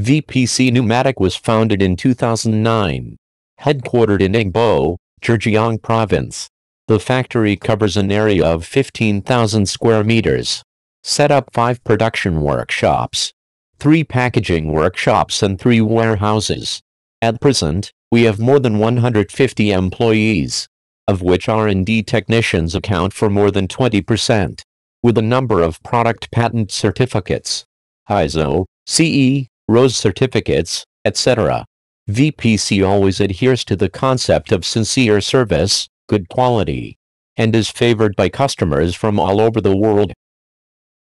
VPC Pneumatic was founded in 2009. Headquartered in Ningbo, Zhejiang Province. The factory covers an area of 15,000 square meters. Set up five production workshops, three packaging workshops and three warehouses. At present, we have more than 150 employees, of which R&D technicians account for more than 20%, with a number of product patent certificates, ISO, CE, RoHS certificates, etc. VPC always adheres to the concept of sincere service, good quality, and is favored by customers from all over the world.